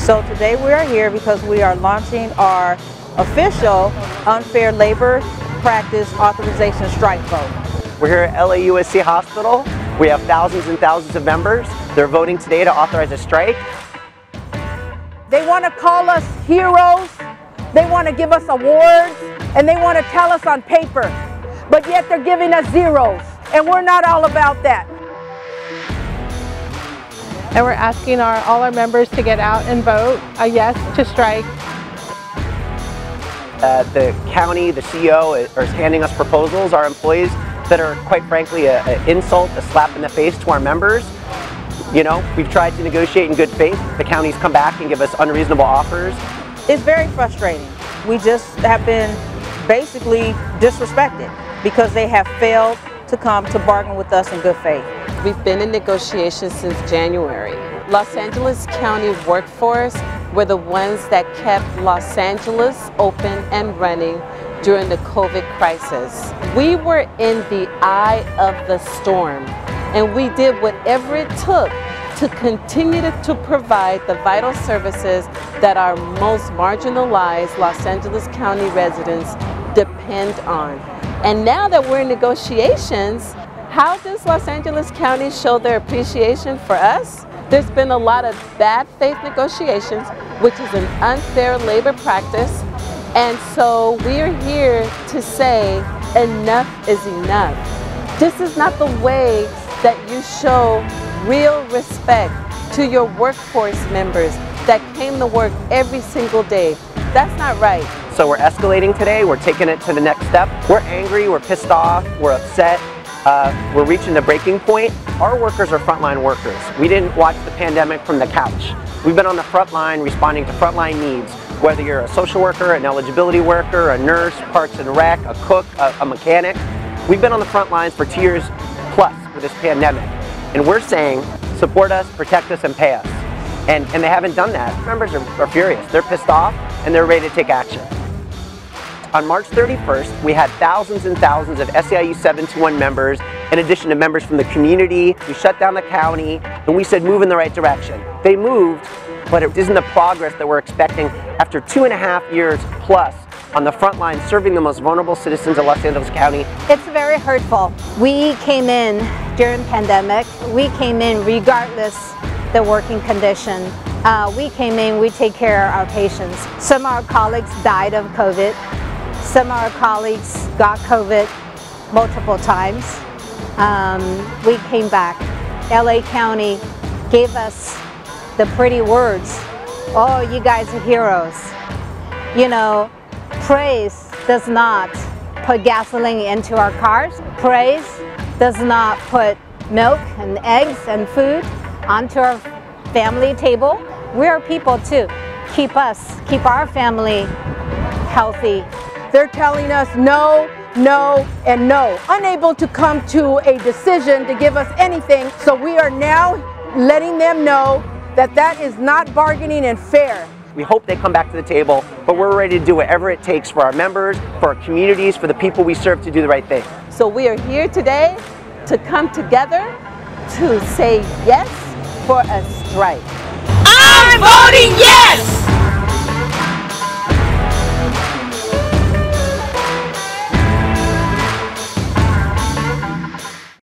So today we are here because we are launching our official unfair labor practice authorization strike vote. We're here at LAUSC Hospital. We have thousands and thousands of members. They're voting today to authorize a strike. They want to call us heroes. They want to give us awards and they want to tell us on paper. But yet they're giving us zeros. And we're not all about that. And we're asking our, all our members to get out and vote a yes to strike. Uh, the county, the CEO is handing us proposals, our employees, that are quite frankly an insult, a slap in the face to our members. You know, we've tried to negotiate in good faith. The counties come back and give us unreasonable offers. It's very frustrating. We just have been basically disrespected because they have failed to come to bargain with us in good faith. We've been in negotiations since January. Los Angeles County workforce were the ones that kept Los Angeles open and running during the COVID crisis. We were in the eye of the storm and we did whatever it took to continue to provide the vital services that our most marginalized Los Angeles County residents depend on. And now that we're in negotiations, how does Los Angeles County show their appreciation for us? There's been a lot of bad faith negotiations, which is an unfair labor practice. And so we're here to say enough is enough. This is not the way that you show real respect to your workforce members that came to work every single day. That's not right. So we're escalating today, we're taking it to the next step. We're angry, we're pissed off, we're upset, uh, we're reaching the breaking point. Our workers are frontline workers. We didn't watch the pandemic from the couch. We've been on the front line responding to frontline needs, whether you're a social worker, an eligibility worker, a nurse, parks and rec, a cook, a, a mechanic. We've been on the front lines for two years plus for this pandemic. And we're saying, support us, protect us, and pay us. And, and they haven't done that. Members are, are furious. They're pissed off, and they're ready to take action. On March 31st, we had thousands and thousands of SEIU 721 members, in addition to members from the community. We shut down the county, and we said move in the right direction. They moved, but it isn't the progress that we're expecting after two and a half years plus on the front line serving the most vulnerable citizens of Los Angeles County. It's very hurtful. We came in during pandemic. We came in regardless the working condition. Uh, we came in, we take care of our patients. Some of our colleagues died of COVID. Some of our colleagues got COVID multiple times. Um, we came back. LA County gave us the pretty words. Oh, you guys are heroes. You know, praise does not put gasoline into our cars. Praise does not put milk and eggs and food onto our family table. We are people too. Keep us, keep our family healthy. They're telling us no, no, and no. Unable to come to a decision to give us anything. So we are now letting them know that that is not bargaining and fair. We hope they come back to the table, but we're ready to do whatever it takes for our members, for our communities, for the people we serve to do the right thing. So we are here today to come together to say yes for a strike. I'm voting yes!